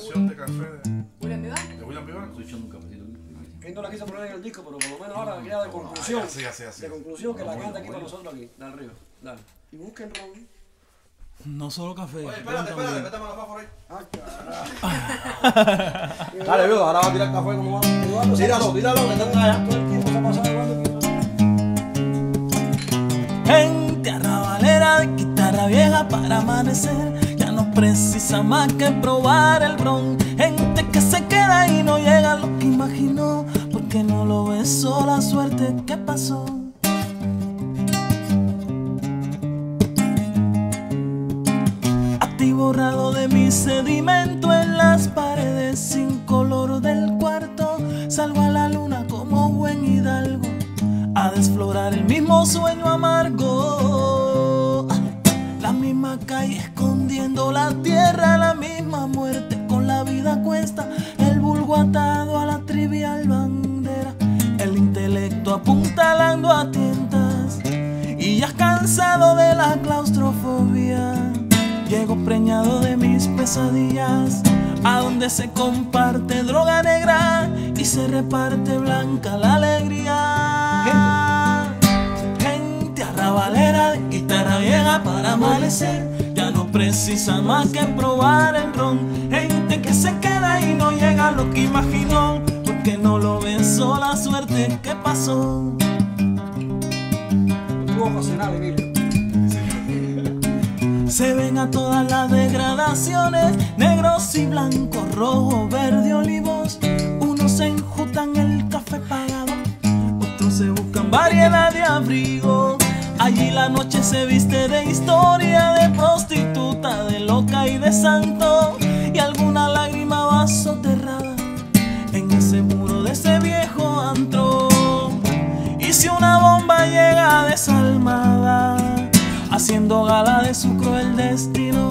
versión de café de, William Vivar. de William Vivar. Estoy echando un cafecito. Él no la quiso poner en el disco, pero por lo menos ahora queda de conclusión. Así, así, así. De conclusión que la canta aquí para nosotros aquí. Dale arriba. Dale. Y busquen ron. No solo café. Oye, espérate, espérate, métame la por ahí. Ah, carajo. Dale, Viudo, ahora va a tirar café como va. Eduardo, Tíralo, tíralo, que está allá. Todo el tiempo Eduardo aquí. Gente arrabalera de guitarra vieja para amanecer. Precisa más que probar el ron. Gente que se queda y no llega a lo que imaginó. Porque no lo besó la suerte que pasó. A ti borrado de mi sedimento en las paredes sin color del cuarto. Salgo a la luna como buen hidalgo a desflorar el mismo sueño amargo. Misma calle escondiendo la tierra, la misma muerte con la vida cuesta, el vulgo atado a la trivial bandera, el intelecto apuntalando a tientas. Y ya cansado de la claustrofobia, llego preñado de mis pesadillas, a donde se comparte droga negra y se reparte blanca la alegría. Arrabalera de guitarra vieja para amanecer, ya no precisa más que probar el ron. Gente que se queda y no llega a lo que imaginó, porque no lo besó la suerte que pasó. Se ven a todas las degradaciones, negros y blancos, rojo, verde, olivos. Unos se enjutan el café pagado, otros se buscan variedad de abrigo. Allí la noche se viste de historia, de prostituta, de loca y de santo. Y alguna lágrima va soterrada en ese muro de ese viejo antro. Y si una bomba llega desalmada, haciendo gala de su cruel destino,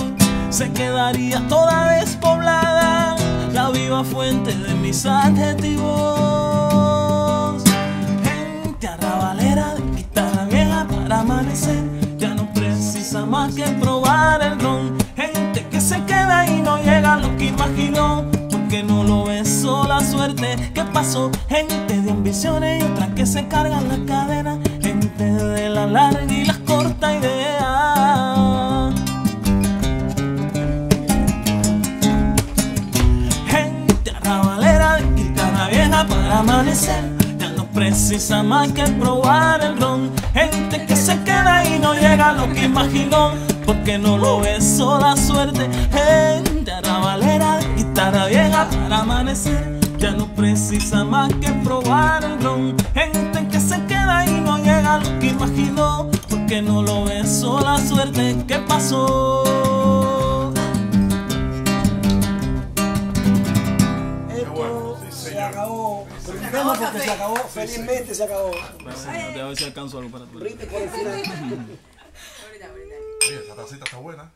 se quedaría toda despoblada la viva fuente de mis adjetivos. Que probar el ron. Gente que se queda y no llega a lo que imaginó, porque no lo besó la suerte que pasó. Gente de ambiciones y otras que se cargan la cadena, gente de la larga y las corta idea. Gente arrabalera de guitarra vieja para amanecer. Precisa más que probar el ron. Gente que se queda y no llega a lo que imaginó. Porque no lo besó la suerte. Gente arrabalera de guitarra vieja para amanecer. Ya no precisa más que probar el ron. Gente que se queda y no llega a lo que imaginó. Porque no lo besó la suerte que pasó. Acabó. Brindemos porque se acabó. Felizmente se acabó. Te voy a ver si alcanzo algo para tu Brinde por el final. Ahorita, ahorita. Oye, esa tacita está buena.